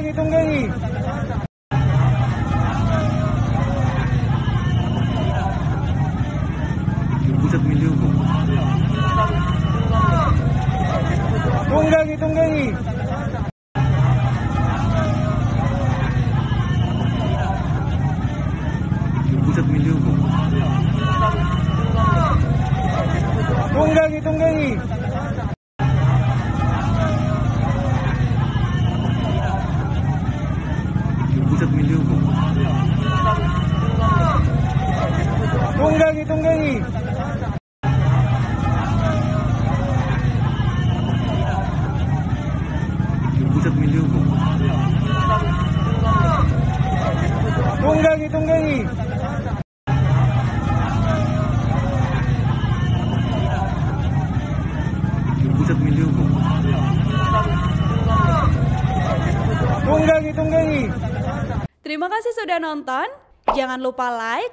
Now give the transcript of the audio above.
tunggangi-tunggangi. Tunggangi-tunggangi. Tunggangi-tunggangi. Tunggangi, tunggangi. Tunggangi, tunggangi. Tunggangi, tunggangi. Terima kasih sudah nonton. Jangan lupa like,